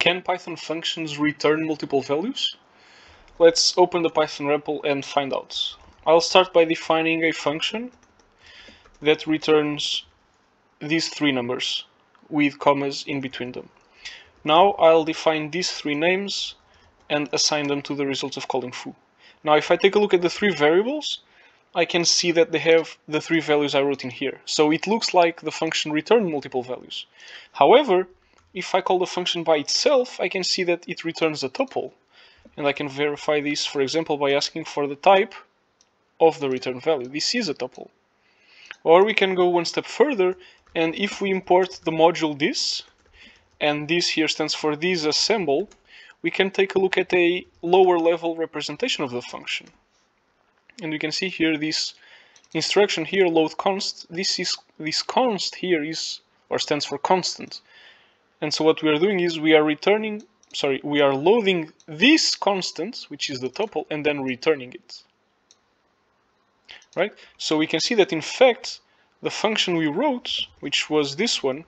Can Python functions return multiple values? Let's open the Python REPL and find out. I'll start by defining a function that returns these three numbers with commas in between them. Now I'll define these three names and assign them to the results of calling foo. Now if I take a look at the three variables, I can see that they have the three values I wrote in here. So it looks like the function returned multiple values. However, if I call the function by itself, I can see that it returns a tuple. And I can verify this, for example, by asking for the type of the return value. This is a tuple. Or we can go one step further, and if we import the module dis, and dis here stands for this disassemble, we can take a look at a lower level representation of the function. And we can see here this instruction here, load const, this is this const here is or stands for constant. And so what we are doing is we are returning, sorry, we are loading this constant, which is the tuple, and then returning it. Right? So we can see that in fact, the function we wrote, which was this one,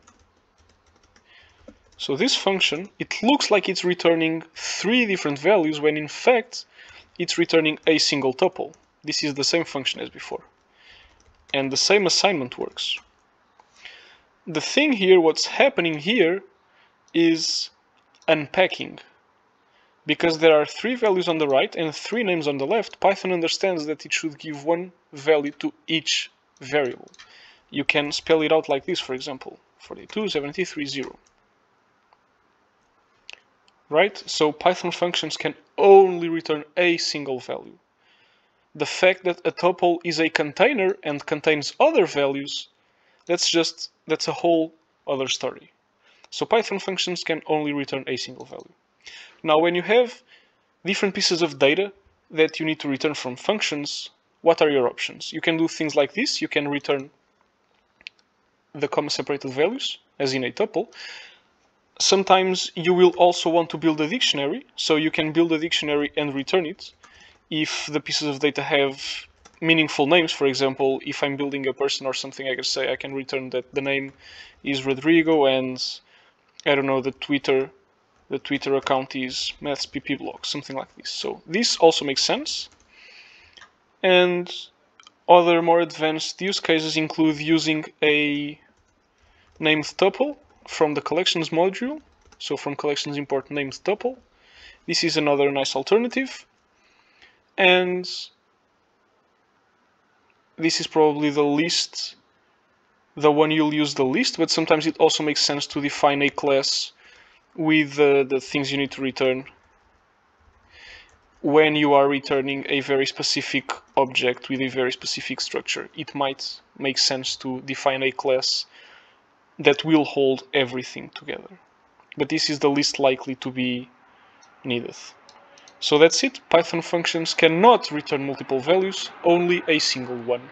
so this function, it looks like it's returning three different values when in fact, it's returning a single tuple. This is the same function as before. And the same assignment works. The thing here, what's happening here is unpacking. Because there are three values on the right and three names on the left, Python understands that it should give one value to each variable. You can spell it out like this, for example, 42, 73, 0. Right? So Python functions can only return a single value. The fact that a tuple is a container and contains other values, that's just, that's a whole other story. So Python functions can only return a single value. Now, when you have different pieces of data that you need to return from functions, what are your options? You can do things like this. You can return the comma separated values, as in a tuple. Sometimes you will also want to build a dictionary, so you can build a dictionary and return it. If the pieces of data have meaningful names, for example, if I'm building a person or something, I can say I can return that the name is Rodrigo and I don't know, the Twitter, the Twitter account is mathsppblog, something like this. So this also makes sense. And other more advanced use cases include using a named tuple from the collections module. So from collections import named tuple. This is another nice alternative. And this is probably the least the one you'll use the least, but sometimes it also makes sense to define a class with uh, the things you need to return when you are returning a very specific object with a very specific structure. It might make sense to define a class that will hold everything together. But this is the least likely to be needed. So that's it. Python functions cannot return multiple values, only a single one.